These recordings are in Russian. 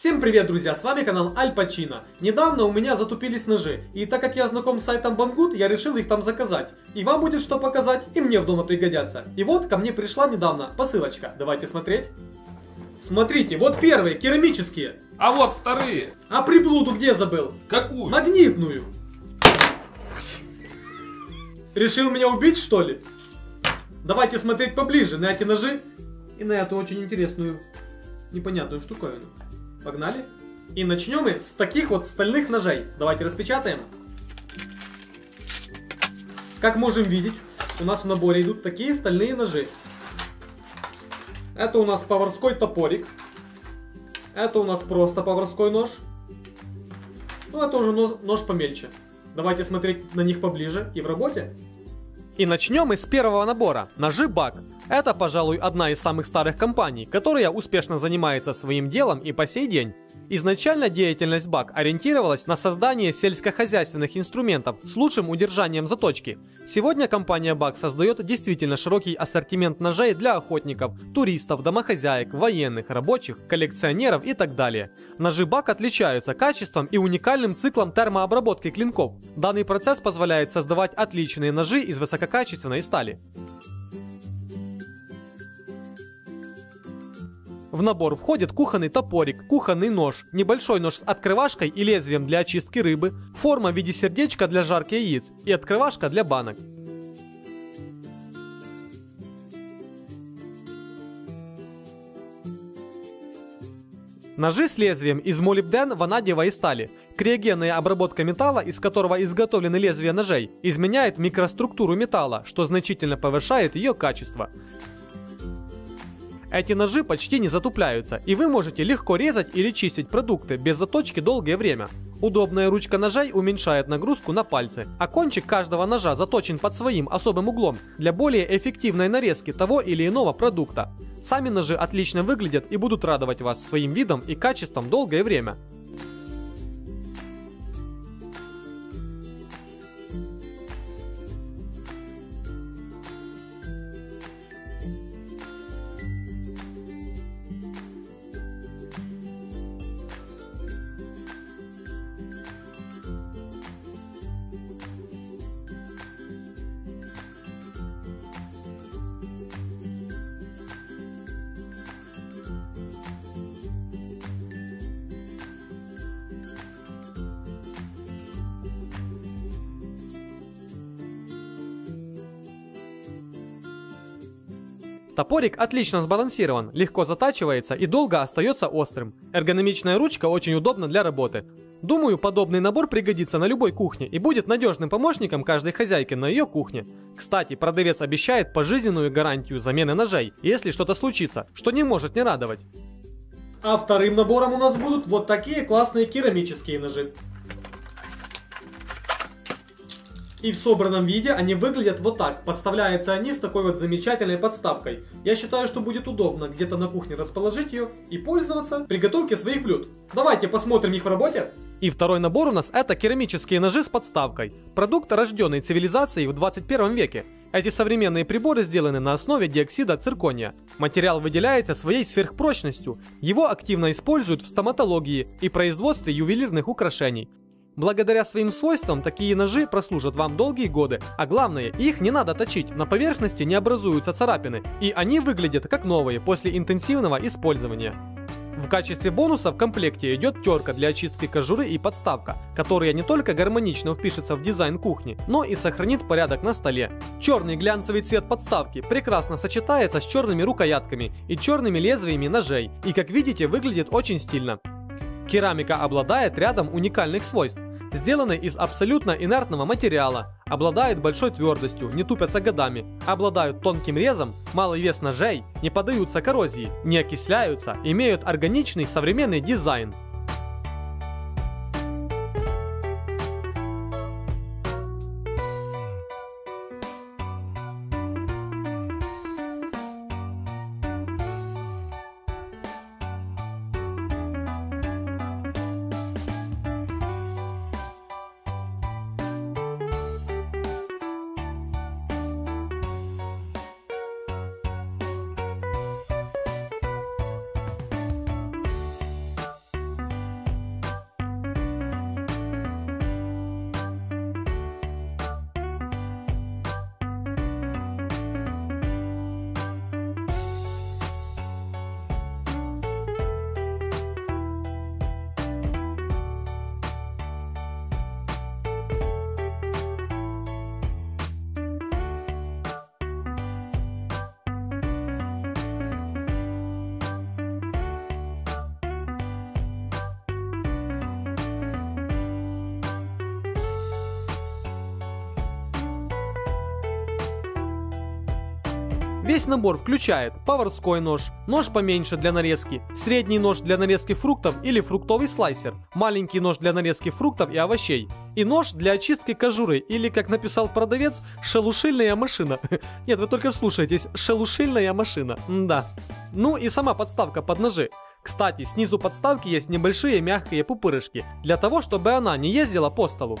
Всем привет, друзья, с вами канал Аль Пачино. Недавно у меня затупились ножи, и так как я знаком с сайтом Banggood, я решил их там заказать. И вам будет что показать, и мне в дома пригодятся. И вот ко мне пришла недавно посылочка. Давайте смотреть. Смотрите, вот первые, керамические. А вот вторые. А приблуду где забыл? Какую? Магнитную. Решил меня убить, что ли? Давайте смотреть поближе на эти ножи и на эту очень интересную, непонятную штуковину. Погнали. И начнем мы с таких вот стальных ножей. Давайте распечатаем. Как можем видеть, у нас в наборе идут такие стальные ножи. Это у нас поварской топорик. Это у нас просто поварской нож. Ну, это уже нож помельче. Давайте смотреть на них поближе и в работе. И начнем мы с первого набора – ножи БАК. Это, пожалуй, одна из самых старых компаний, которая успешно занимается своим делом и по сей день. Изначально деятельность БАК ориентировалась на создание сельскохозяйственных инструментов с лучшим удержанием заточки. Сегодня компания БАК создает действительно широкий ассортимент ножей для охотников, туристов, домохозяек, военных, рабочих, коллекционеров и так далее. Ножи БАК отличаются качеством и уникальным циклом термообработки клинков. Данный процесс позволяет создавать отличные ножи из высококачественной стали. В набор входит кухонный топорик, кухонный нож, небольшой нож с открывашкой и лезвием для очистки рыбы, форма в виде сердечка для жарки яиц и открывашка для банок. Ножи с лезвием из молибден, ванадиевой стали. Криогенная обработка металла, из которого изготовлены лезвия ножей, изменяет микроструктуру металла, что значительно повышает ее качество. Эти ножи почти не затупляются, и вы можете легко резать или чистить продукты без заточки долгое время. Удобная ручка ножей уменьшает нагрузку на пальцы, а кончик каждого ножа заточен под своим особым углом для более эффективной нарезки того или иного продукта. Сами ножи отлично выглядят и будут радовать вас своим видом и качеством долгое время. Топорик отлично сбалансирован, легко затачивается и долго остается острым. Эргономичная ручка очень удобна для работы. Думаю, подобный набор пригодится на любой кухне и будет надежным помощником каждой хозяйки на ее кухне. Кстати, продавец обещает пожизненную гарантию замены ножей, если что-то случится, что не может не радовать. А вторым набором у нас будут вот такие классные керамические ножи. И в собранном виде они выглядят вот так. Подставляются они с такой вот замечательной подставкой. Я считаю, что будет удобно где-то на кухне расположить ее и пользоваться при готовке своих блюд. Давайте посмотрим их в работе. И второй набор у нас это керамические ножи с подставкой. Продукт, рожденный цивилизацией в 21 веке. Эти современные приборы сделаны на основе диоксида циркония. Материал выделяется своей сверхпрочностью. Его активно используют в стоматологии и производстве ювелирных украшений. Благодаря своим свойствам такие ножи прослужат вам долгие годы, а главное, их не надо точить, на поверхности не образуются царапины, и они выглядят как новые после интенсивного использования. В качестве бонуса в комплекте идет терка для очистки кожуры и подставка, которая не только гармонично впишется в дизайн кухни, но и сохранит порядок на столе. Черный глянцевый цвет подставки прекрасно сочетается с черными рукоятками и черными лезвиями ножей, и как видите выглядит очень стильно. Керамика обладает рядом уникальных свойств. Сделаны из абсолютно инертного материала, обладают большой твердостью, не тупятся годами, обладают тонким резом, малый вес ножей, не поддаются коррозии, не окисляются, имеют органичный современный дизайн. Весь набор включает поварской нож, нож поменьше для нарезки, средний нож для нарезки фруктов или фруктовый слайсер, маленький нож для нарезки фруктов и овощей, и нож для очистки кожуры, или, как написал продавец, шелушильная машина. Нет, вы только слушайтесь, шелушильная машина. Да. Ну и сама подставка под ножи. Кстати, снизу подставки есть небольшие мягкие пупырышки, для того, чтобы она не ездила по столу.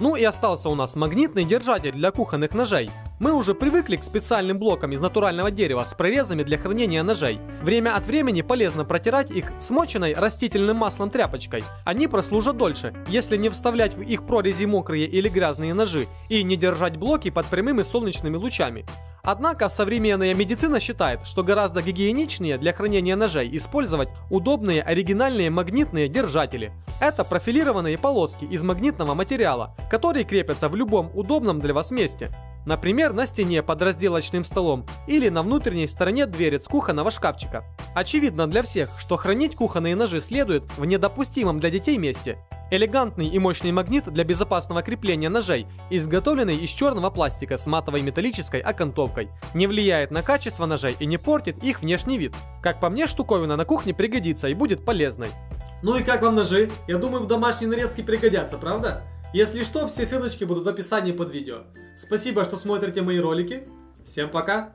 Ну и остался у нас магнитный держатель для кухонных ножей. Мы уже привыкли к специальным блокам из натурального дерева с прорезами для хранения ножей. Время от времени полезно протирать их смоченной растительным маслом тряпочкой. Они прослужат дольше, если не вставлять в их прорези мокрые или грязные ножи и не держать блоки под прямыми солнечными лучами. Однако современная медицина считает, что гораздо гигиеничнее для хранения ножей использовать удобные оригинальные магнитные держатели. Это профилированные полоски из магнитного материала, которые крепятся в любом удобном для вас месте. Например, на стене под разделочным столом или на внутренней стороне дверец кухонного шкафчика. Очевидно для всех, что хранить кухонные ножи следует в недопустимом для детей месте. Элегантный и мощный магнит для безопасного крепления ножей, изготовленный из черного пластика с матовой металлической окантовкой. Не влияет на качество ножей и не портит их внешний вид. Как по мне, штуковина на кухне пригодится и будет полезной. Ну и как вам ножи? Я думаю, в домашней нарезке пригодятся, правда? Если что, все ссылочки будут в описании под видео. Спасибо, что смотрите мои ролики. Всем пока!